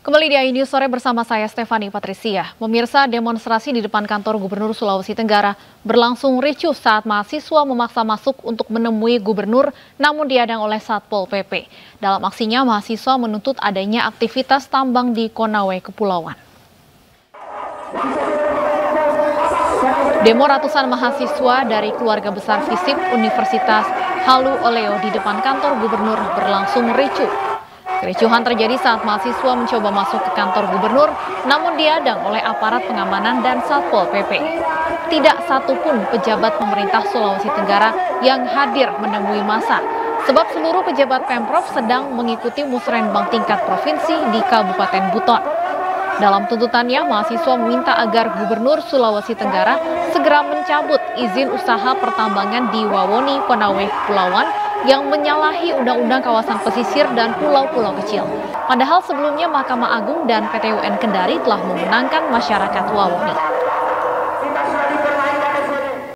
Kembali di AI News sore bersama saya Stefani Patricia. Pemirsa demonstrasi di depan kantor Gubernur Sulawesi Tenggara berlangsung ricuh saat mahasiswa memaksa masuk untuk menemui gubernur namun diadang oleh Satpol PP. Dalam aksinya mahasiswa menuntut adanya aktivitas tambang di Konawe Kepulauan. Demo ratusan mahasiswa dari keluarga besar FISIP Universitas Halu Oleo di depan kantor gubernur berlangsung ricuh. Kericuhan terjadi saat mahasiswa mencoba masuk ke kantor gubernur, namun diadang oleh aparat pengamanan dan Satpol PP. Tidak satupun pejabat pemerintah Sulawesi Tenggara yang hadir menemui masa, sebab seluruh pejabat Pemprov sedang mengikuti musrenbang tingkat provinsi di Kabupaten Buton. Dalam tuntutannya, mahasiswa meminta agar Gubernur Sulawesi Tenggara segera mencabut izin usaha pertambangan di Wawoni, Konawe, Pulauan yang menyalahi undang-undang kawasan pesisir dan pulau-pulau kecil. Padahal sebelumnya Mahkamah Agung dan PT UN Kendari telah memenangkan masyarakat Wawoni.